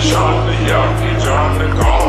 Shot the yard, he drowned the car.